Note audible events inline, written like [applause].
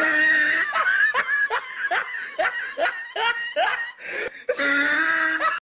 Bye. [laughs]